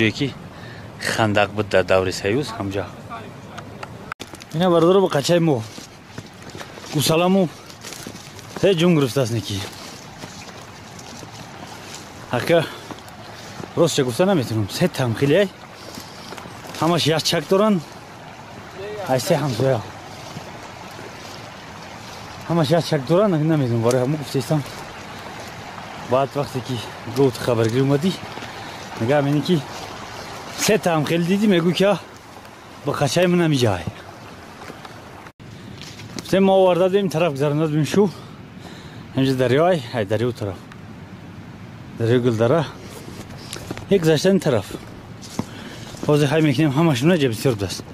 ҷое ки хандақ буд дар даври союз ҳамҷа ина бародаро ба қачаи мо. Гусаламу. Ҳе ҷум гирифтааст некӣ ҳака ростча гуфта наметавонам се тамхилияй ҳамаш яхчак доранд ай се ҳамсоя ҳамаш яхчак доранд наметавонам барои ҳамо гуфтаистам баъд вақте ки гуд хабаргир омадӣ нигоҳ мебинӣ ки سه تا هم خیلی دیدی میگو که با خچای من همی جای سه ما آورده دیم طرف گذرنده بیم شو. همجا دریای های دریو طرف. دریو گل داره یک گذشته این طرف. بازی خواهی می‌کنیم همشون نجا بسیار بست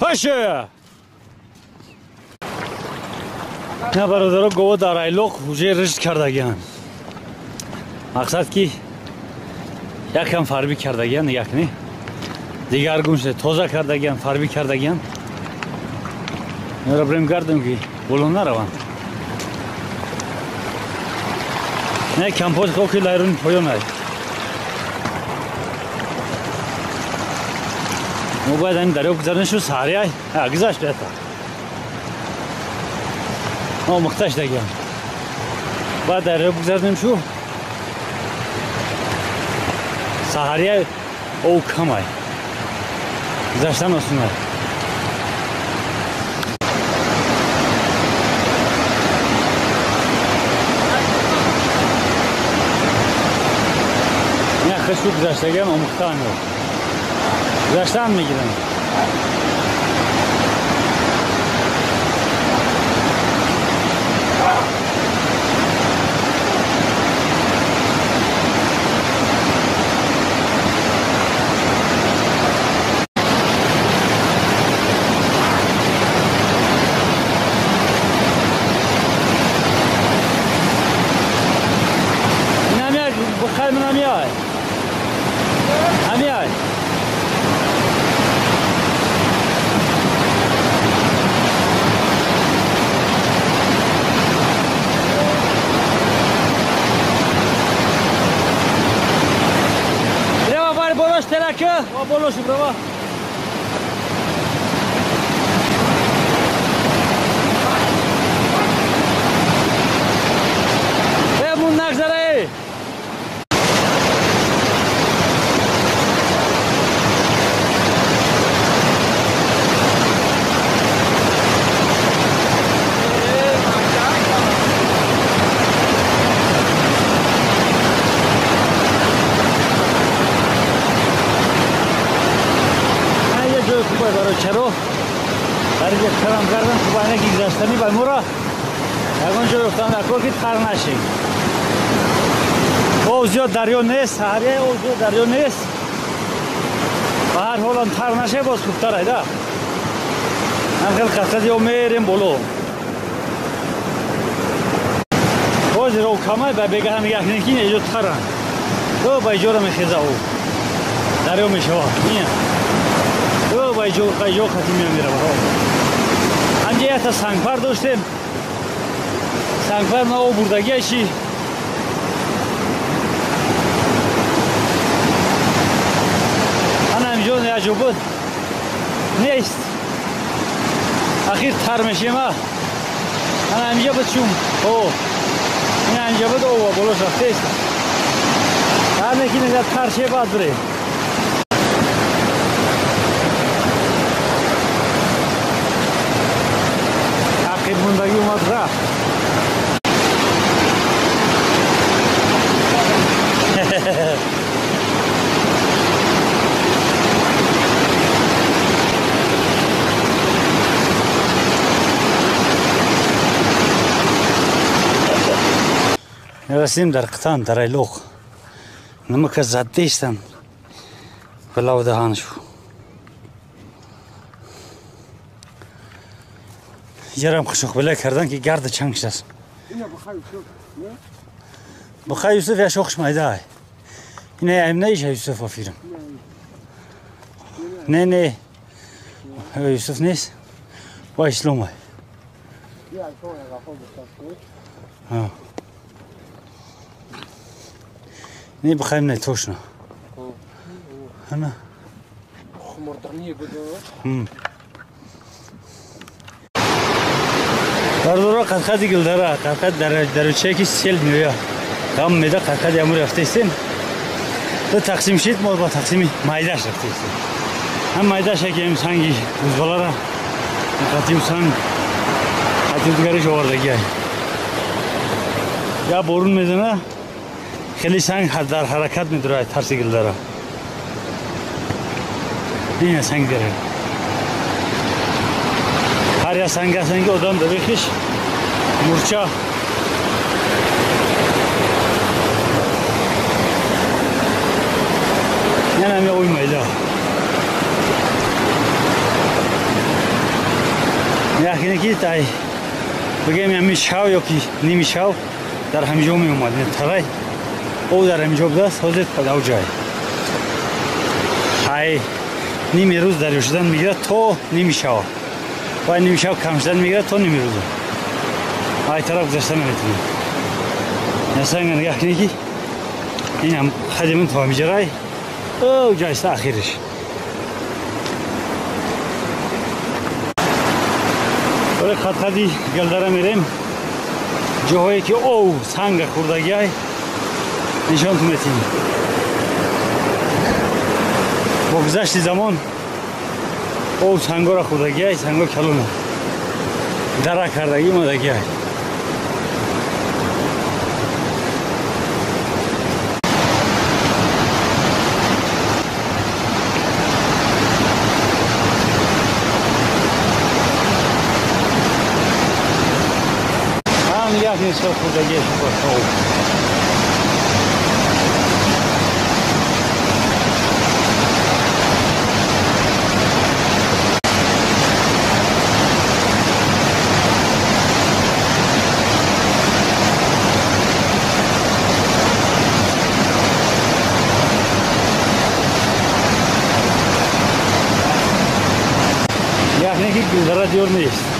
هاشه نه برادرها گوه در ایلوق حجه رشد کردگیان. مقصد که یکم دیگر گوشه تازه کرده گیم فربی کرده گیم را بریم گردم که بلون نروند نه کمپاس خواه که لیرون پایان های ما باید این دریا بگذارنشو سهری های ها گذاشت ایتا ها مختش دگیم باید دریا بگذارنشو سهری های او کم های Güzel olsunlar. Yaklaşık çok güzel şey ama muhtemelen yok. Güzel şey mı gidelim? Yeah. қар нашем. Об зиёд дарё нест саҳария об зиёд дарё нест. Ба ҳар ҳолам тар наше боз хубтар айда. Анхел қасад ё мерем боло. Боз ровкамай ба бега ҳам яхникин эҷо таран ё ба эҷора мехеза ӯ дарё мешавад ё ба эҷо қатӣ меамира баро ҳамҷа якта сангпар доштем. Zafer ne o burada geçi. Anam John ya Ne Neyst. Akhir tarmışım ha. Anam ya bıçum. O. Anam ya bıçum. O. Boloş. Test. Her nekini de tarşe badırı. مندگی اومد رفت رسیم در قطان در ایلوخ نمکه زدیشتن بلاو دهان شو جرم خشوخ بله کردن که گرد چنگ شد بخواه یوسف یا شوخش مایده های اینه ایم نه ایشه یوسف آفیرم نه نه یوسف نیست با اسلام های نه بخوایم نه توش نه نه خمردانی بده derüçe ki sel miyor. Kam meda kalkat yağmur yaftıysan. Da taksim mol ba taksimi maydaş yaftıysan. Hem maydaş ekeyim sanki buzbalara. Katayım san. Katayım garış orada gel. Ya borun medena. Kheli sang hadar harakat mi duray tarsi gıldara. Yine sang derim. Ya sanga sanki odam da bekiş. Murça. Yine mi uymayla. Yakini ki tay. Bugün mi şav yok ki nimi şav. Dar hamjo mi umad ne taray. O dar hamjo da sözet padav jay. Hay. Nimi ruz dar yoshdan migra to nimi şav. Vay nimi şav kamşdan migra to nimi ruz. Ay taraf güzel etmiyor. Ya sen gene yakini ki. Yine hadimin tuvam jiray. O caysa ahir iş. Böyle katadi galdara mirem. Johoy ki o sanga kurda gay. Nişan tümetin. Bu güzel zaman o ов сангора хурдагӣ ай санго калона дара кардагӣ модагӣ ай ҳам як нисбат хурдагиаш бошоу. Radyo örneğiz.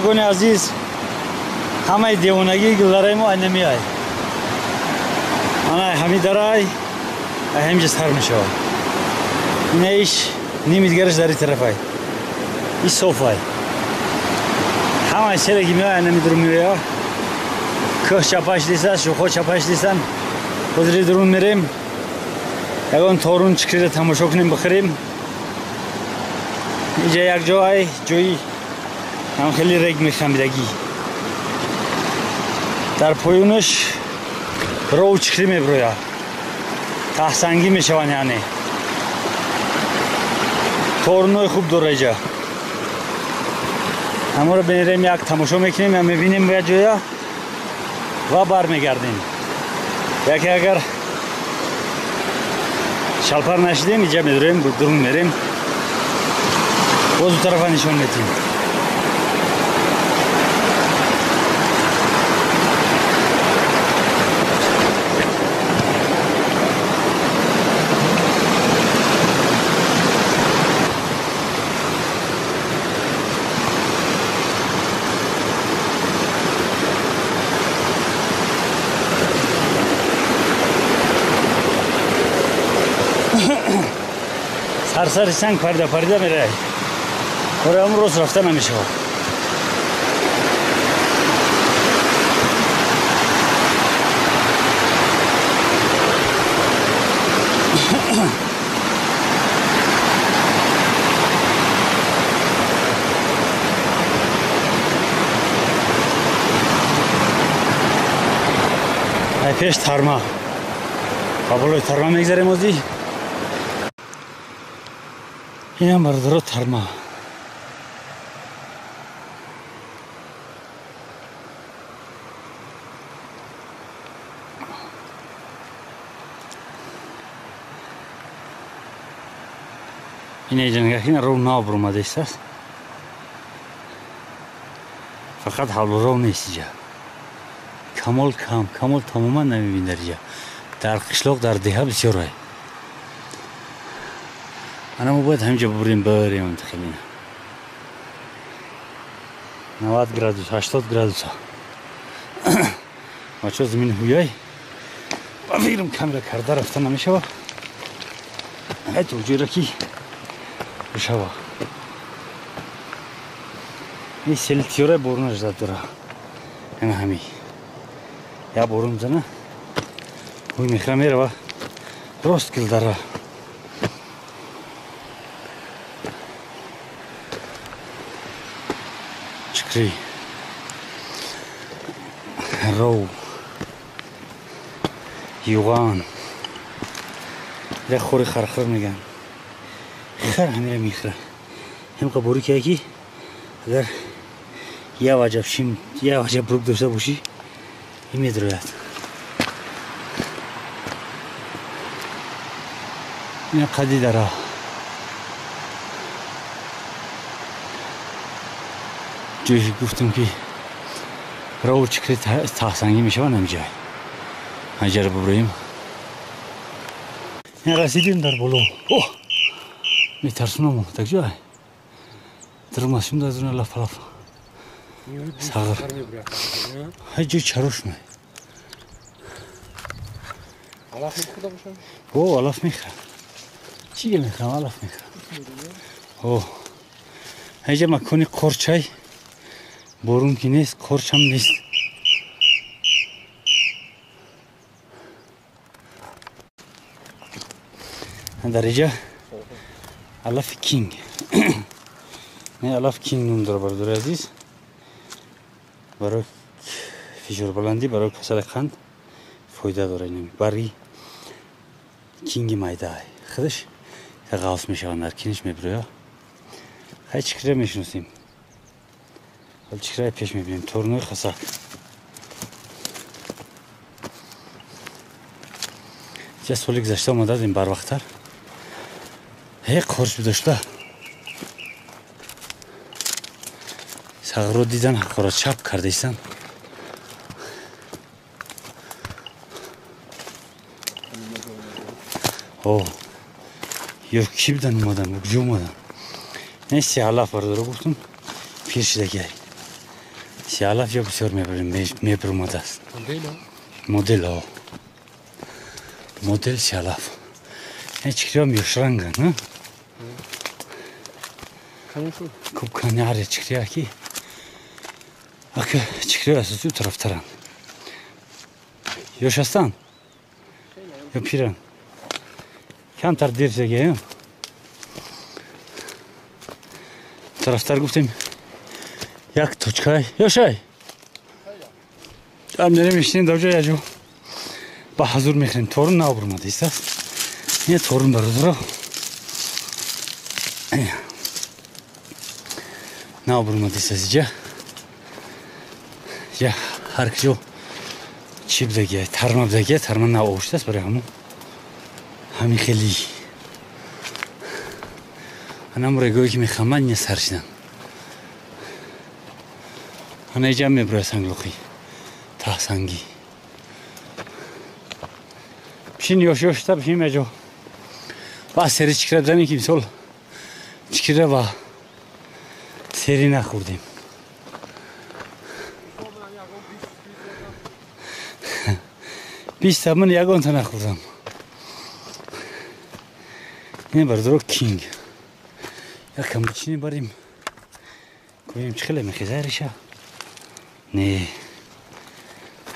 بینندگان عزیز همه دیوانگی گلدارای ما نمی آی آنها همی درای همینجا سر می شود این ایش نیمیدگرش در این طرف های این صوف های همه که می آی نمی درون می آی که چپاش دیسن شوخو چپاش دیسن خودری درون میریم. یکان تورون چکری تماشا کنیم بخوریم اینجا یک جای جایی هم خیلی رگ میخمیدگی در پایونش رو چکری میبرویا تحسنگی میشوان یعنی تورنوی خوب داره جا همه رو بینیریم یک تماشا میکنیم یا میبینیم باید جویا و بر میگردیم یکی اگر شلپر نشدیم اینجا میدوریم درون میریم باز دو طرف نشان میتیم سرسر سنگ پرده پرده میره. برای امروز رفته نمیشه پیش ترما. بالای ترما می‌گذاریم ازی Ямар дөрөв тарнаа. İneceğin yakın rol ne yapırma deyseniz. Fakat halı rol ne isteyeceğim. Kamol kam, kamol tamamen ne bindireceğim. Dar kışlok dar deha bir şey. Anamı bu hem buradayım böyle yanımdakimine. Navat градус, 80 градуса. А что зимин хуяй? Поверим, камера кардар автономишава. Это уже раки. Шава. И селтюре бурна ждатура. Энхами. Я бурум зана. Хуй мехрамерова. Рост килдара. التري الرو يوغان. لا خوري خر خر مگن خر هنه میخره هم قبوری که اگه اگر یه واجب شیم یه واجب بروک داشته باشی این میدروید این قدی داره جایی گفتم که راور چکری تحسنگی میشه من همجای هنجر ببریم. رسیدیم در بلو اوه. میترسونم تک جای. در ماشین دازون لف لف. سردار هجی چروش می. علف میخورده باشم؟ او علف می‌خورم چیگه می‌خورم علف می‌خورم اوه. هجی مکانی قرچای Borun ki nes korçam nes. Darıca alaf king. Ne alaf king numdur bardur aziz. برای فشار بلندی برای کسل قند فایده داره این بری کینگی مایده خودش غاف میشه در کینش میبره های چکره میشناسیم Çıkray peşme benim torunu kasak. Я соли гузашта омадад ин барвақттар. Ҳе қорш бидошта. Сағро дидан ҳақора чап кардаистам. О. Ё ки бидан омадам, куҷо омадам? Не сиҳалаф бардаро гуфтам. Пир шида гай. Inşallah yapışıyor mebrumadas. Model o. Model o. Model şalaf. Ne çıkıyor şrangan ha? Kanısı. Kup kanarı çıkıyor ki. Akı çıkıyor şu taraftan. Yaşastan. Yapıran. Kantar dirse geliyor. Taraftar guftem. Jak to, čekaj, još ej. Am dedim işini doca yacu. Bak hazır mehrin torun ne vurmadıysa. Niye torun var duru? Ne vurmadıysa sizce? Ya harkıcı o. Çi bilege, tarma bilege, tarma ne oğuştas bari hamu. Hami kheli. Anam buraya göğü ki mekhaman ya sarışınan. ანეჯამე ბრასანგლოხი თასანგი შინ იოშიოშთა ფიმეჯო პასერი ჩქრებდანი კიმსოლ ჩქრება სერინა ხურდი ბისამნ იაგონთან ახურდამ ე ბარდრო კინგ я камчини барим кунем чхеле мехезариша Не.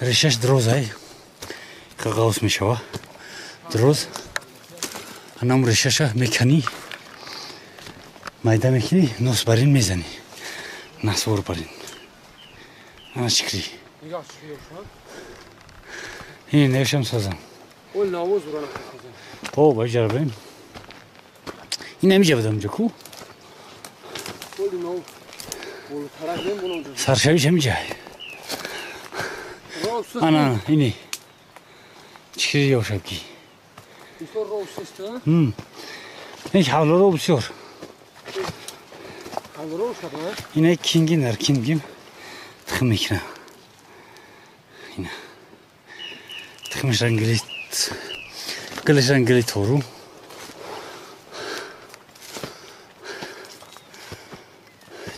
Решеш дроза, ей. Кага усмешава. Дроз. А нам решеша мекани. Майда мекини, нос барин мезани. Нас вор барин. Ана чикри. И невшем сазам. Ол навоз урана сазам. О, бажар бен. И немеже бадам джаку. Ол навоз. Cevdem ceku? O nav. Bolu tarak ben bunu olacak. Sarşavi cemcay. Rav sık. Ana ini. Çikiri yavşak ki. İstor rav sıstı. Hmm. Ne havları obsyor. Hazır ol şaka ha. Yine kingin er kingim. Tıkım ikna. Yine. Tıkmış rengili. Kılıç rengili toru.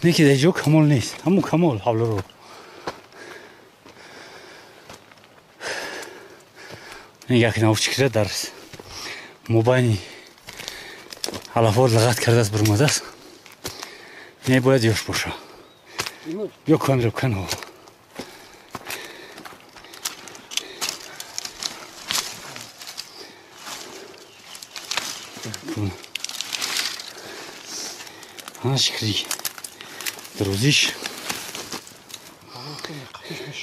Ne ki de yok kamol neyiz. Hamu kamol havları. Ne yakın avuç çıkıra deriz. Mobayni. Alafor lagat kardas burmadas. Ne boya diyor boşa. Yok kan yok kan o. Ha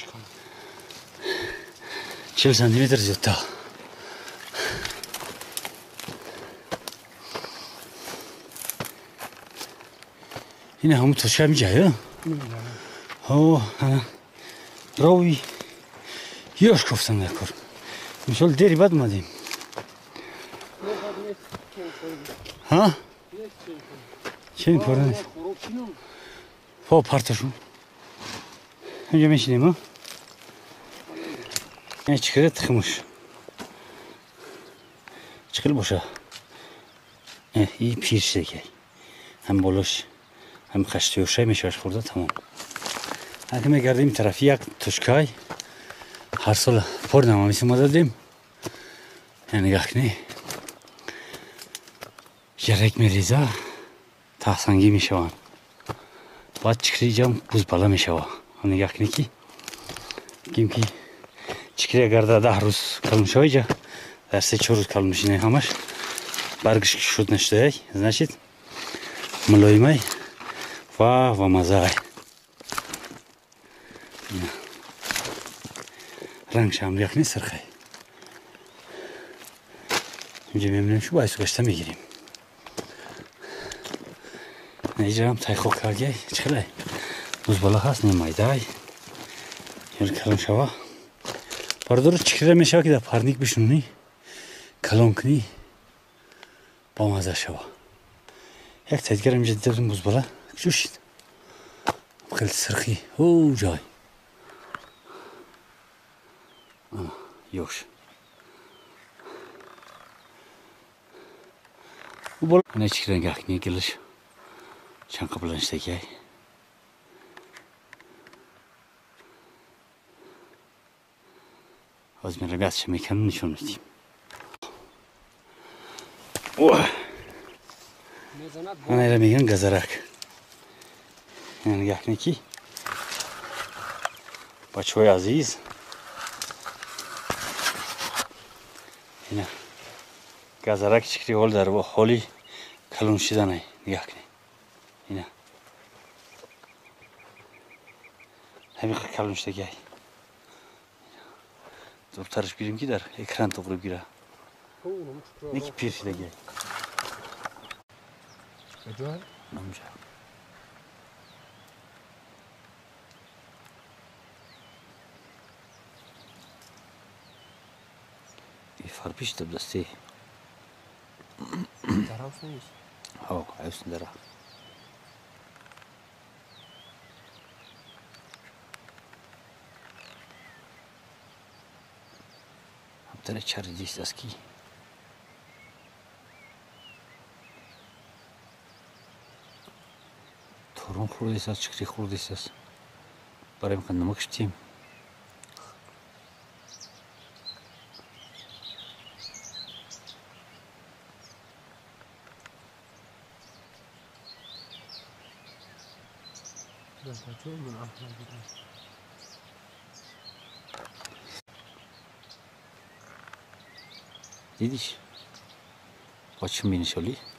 kan. 7 santimetre zyotta. Yine hamut taşıyamayacak ya. O, ha. Ravi. Yoş koftan da kor. Misal deri koydu. Ha? Ne sıkıntı. O parta şu. Önce ben şimdi mi? Ne çıkıyor tıkmış. Çıkıl boşa. Eh, iyi pir şey. Hem boloş. Hem kaçtıyor şey mi şaş burada tamam. Hakime geldiğim tarafı yak tuşkay. Har sola por namamisi dedim. Yani yakni. Gerek mi riza? Tahsangi mi şu an? Bat çıkıracağım buz bala mi şu an? Hani yakni ki. Kim ki? Çıkıraya garda da Rus kalmış hoca. Derse çoruz kalmış yine hamaş. Bargış şut işte. Значит, млоймай. Ва, вамазай. Rang şam yakni sırkay. Önce memnun şu baysu kaçta mı gireyim? Ne diyeceğim? Tayko kalgay. Çıkılay. Buz balık has ne mayday. Yer kalın şava. Pardon çıkıra meşaki da parnik bir şunu. Kalonkni. Bamaza şava. Yak tedgerim cidderim buz balık. Şu şit. Bakıl sırkı. Oo cay. Yok. Bu bol ne çıkıran gak ne geliş. Çan kapılan işte ragaz şimdi kendini nişan edeyim. Oh, Ne zanat bu? ana elemeyen gazarak. Yani gak ne ki. Başoy aziz. Yine gazarak çıkıyor hol der bu holi kalın şidan ay Hem kalın işte gay. Dur tarış birim gider ekran topurup. Oğlum Ne ki pir de gay. Ecel. Amca. Farpiş de blasti. Tarafsınız. Oh, ayusun dara. Richard Distaski. Торон хурдисас, чихри хурдисас. Барем канамагштим. Да, почему мы нахрен açıyorum ben altına gidiyorum.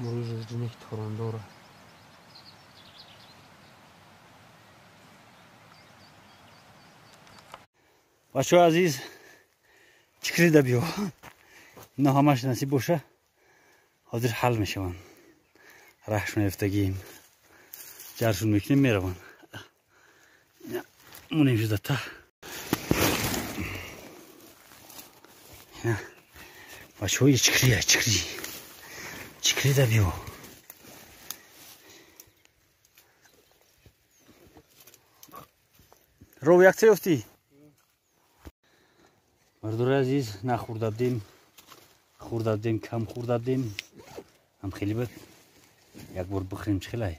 мӯи жужжинек торондора бачаҳо азиз чикрида биё? Инҳо ҳамаш насиб боша? Ҳозир ҳал мешаванд. Раҳшон гирифтагиим ҷаршон мекунем мераванд. Мунем шуда та. Бачаҳои чикрия чикрии чикри да биё ров якса ёфтӣ? Мардори азиз нахӯрдабдем. Хӯрдабдем кам хӯрдабдем. Ҳам хеле бад. Як бор бихӯрем чӣ хелай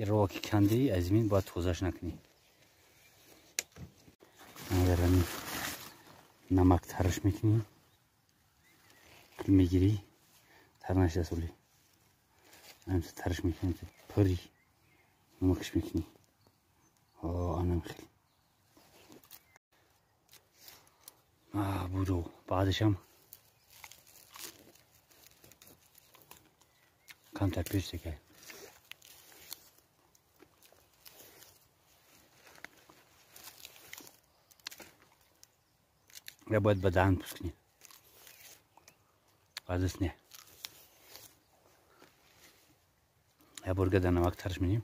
ин рова ки канди аз мин бояд тозаш накунӣ. Намактараш мекунӣ. Мегирӣ. тарнашаас үлээ. Амс тарш мэхэн пори мөгш мэхний. Оо анам хэл. Аа бүрөө баадшам. Кантар пирсэгэ. Я будет бадан пускни. Азысне. я бурга дар намак тарш менем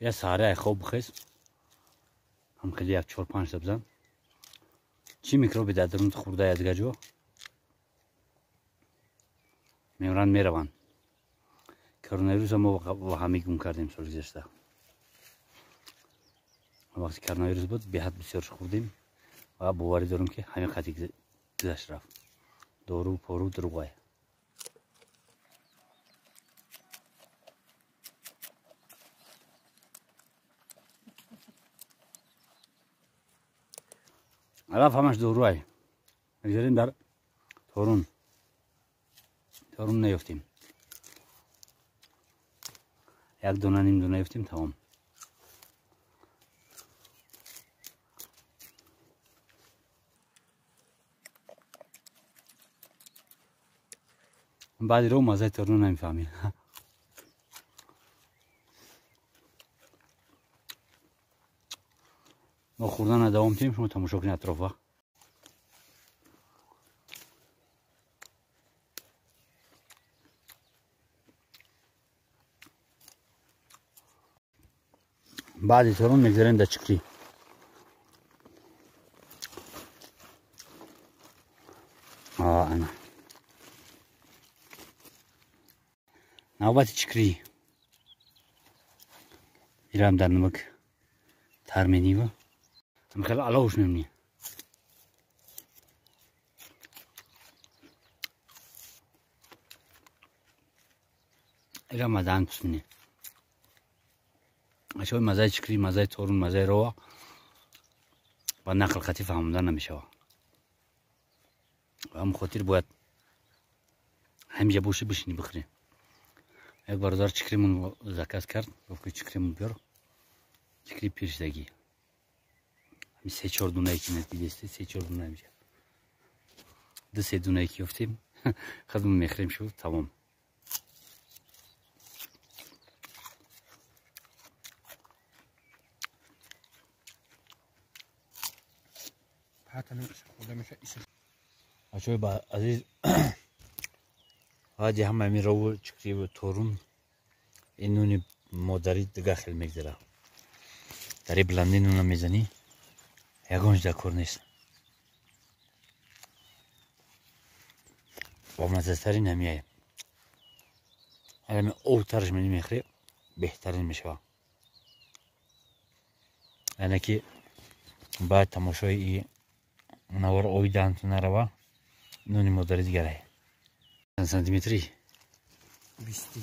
я саҳаряй хоб бихез. Ҳамкали як чор панҷ та бизан чӣ микроби дар дарун хӯрдаи аз гаҷо? Мемранд мераванд. Коронавирусро мо ваҳамигум кардем соли гузашта вақти коронавирус буд беҳад бисёрш хӯрдем ва боварӣ дорем ки ҳамин қадри гузашт рафт. Дору пору дурғай раф ҳамаш доруай мегзарем дар торун. Торун наёфтем як дона ним дона ёфтем тамом. بعدی رو مزه تورون نمی‌فهمیم ما خوردن دوام تیم شما تماشا کنید اطرافا بعد ترون می‌گذاریم در چکری. نوبت چکری؟ میرم در نمک ترمینی و هم خیلی علاوش ایران مدن پس مینی. اشوی مزه چکری مزه تورون مزه روا. با نقل خطی فهموندن نمیشه و هم خاطر باید همیشه بوشی بشینی بخری. یک بردار چکریمون زکات کرد گفت که چکریمون بیار چکری پیرشدگی همی سه چهار دونه یکی نتی دسته سه چهار دونه میشه دو سه دونه یکی افتیم خودمون میخریم شد تمام پاتنه خدا میشه ایش بچه با عزیز آدی هم امی رو چکری و تورون اینونی مادری دگه خیل میگذره داری بلندی نونا می‌زنی یکانش دکور نیست با مزدستری نمیه علمی او ترش منی می‌خری بهترین میشه اینه که بعد تماشای ای نوار اوی دانتو نروا نونی مادری دیگره сантиметри. Вести.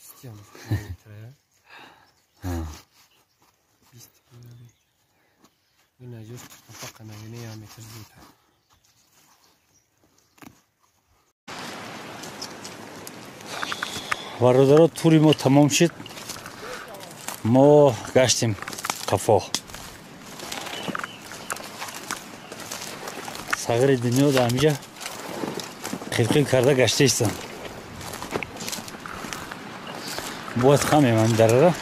Стяна трябва. Вести. Вина just пока на вине я метър зута. бародаро тури мо тамом шид мо гаштем қафо сағири дунё дар ҳамиҷа خیلقیل کرده گشته ایستم باید خمیم هم دره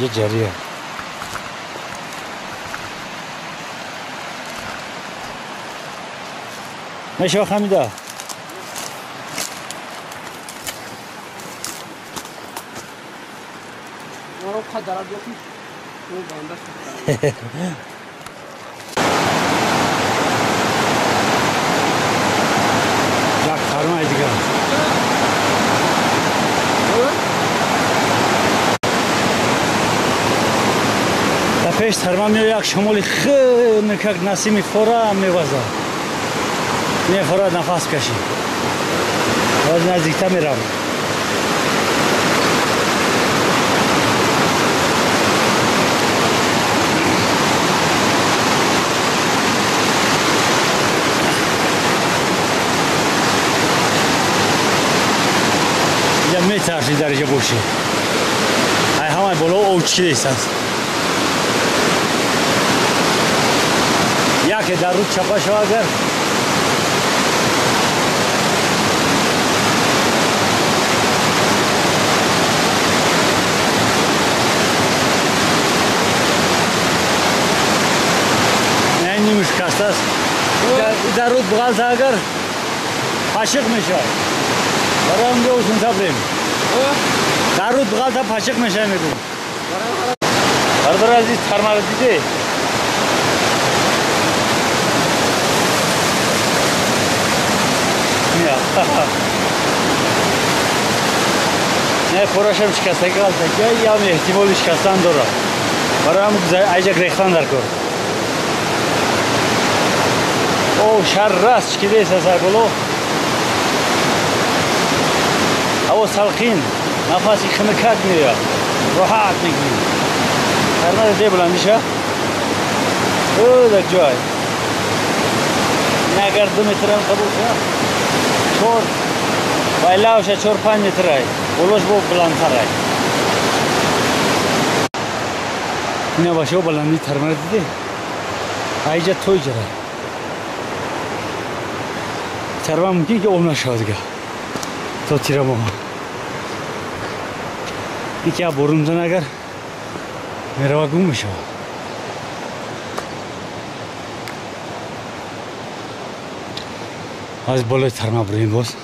یه جریه میشه خمیده قدرات пеш тарма меё як шамоли хеле как насими фора меваза мехора нафас каши боз наздиктар меравам я метарси дарҷа бошӣ ай ҳамаи боло овчи дестанд anche da Ruccia Paciager әніміш қастас дарут бұғалтағыр пашықмыш ай барамын болсын саблем дарут бұғалта пашықмыш یا نه پراشم شکستگی هست یا احتمال شکستن داره. برای هم ایجا گریختن در کار. او شر راست چی دیست از اگلو او سلقین نفسی خمکک میره. راحت می‌گیری هر نده دی بلندیشه او در جای. نه اگر دو مترم قبول کنم. чор байлавша чор панҷ метрай болош бо баландтарай ина вашо баландитармара дидӣ айҷа тойҷара тарва мумкин ки об нашава дига то тирамоҳа ики а борун бизан агар мерава гум мешава आज बल्ल छारमा पुग्यौँ बस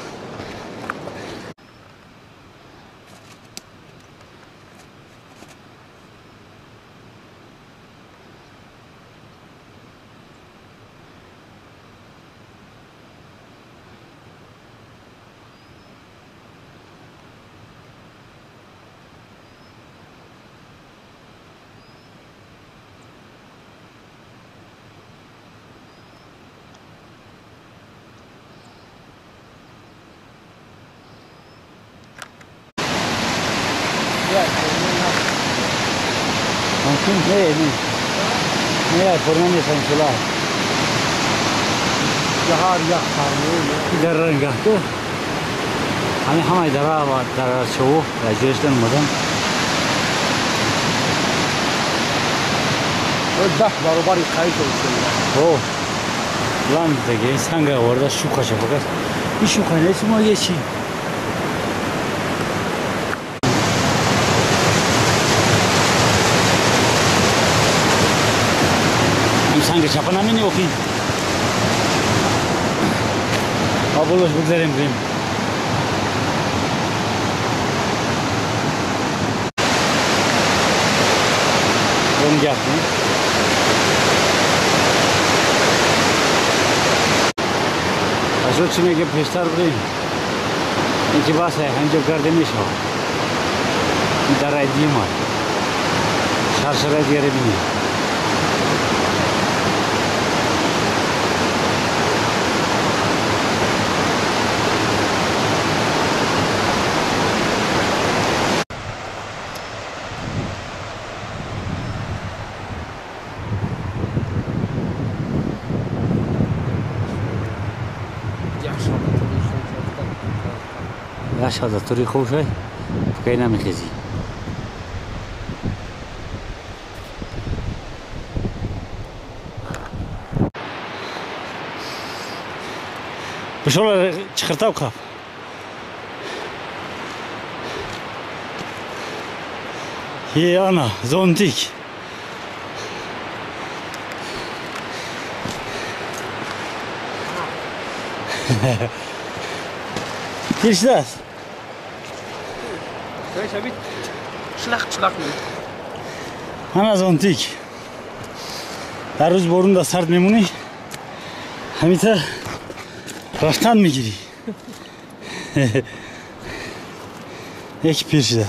کنسولا چهار یک خانه در رنگاتو همین همه در آب در شو در جوشتن مدن ده برابری خیلی است اوه لان دیگه سنگه آورده شوکه شده این شوکه نیست ما یه چی؟ Sanki çapına mı ne okuyayım? Abulaş bu benim. Onu yapmayayım. Așa cine că peștar vrei. În ce basa e, hange garde mișo. Dar ai dima. Şarşara diğeri باشه از طوری خوش که فکر نمیخیزی بشون چخرتا و کاف یه آنا زون دیک Geçler. zondik. Dirşdas. شبید چلق چلق می Ana zontik. Her روز borun da sert memuni. Hamita raftan mı giri? Ek bir şey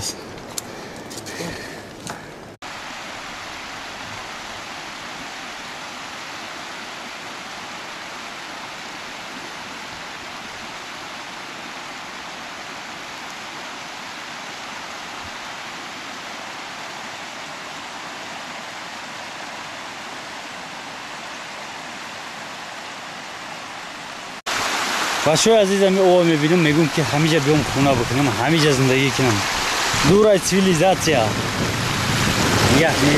بچه عزیزم او می‌بینم میگم که همیشه بیام خونه بکنم همیشه زندگی کنم دور از سیویلیزاتیا نگه می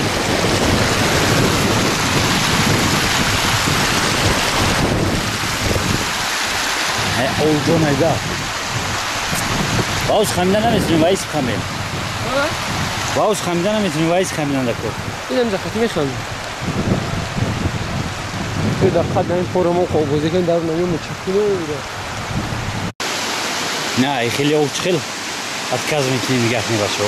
اولجو نگاه باوز خمیدن نمی‌تونیم وایس خمیم باوز خمیدن نمی‌تونیم وایس خمیدن دکو اینم زختی میشون تو دقت این فرمو خوبوزی که در نمی مچکنه نه خیلی اوچ خیلی اتکاز میکنی نگه می بچه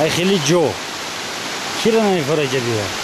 Ay خیلی جو کی رو نمیخوره جدیده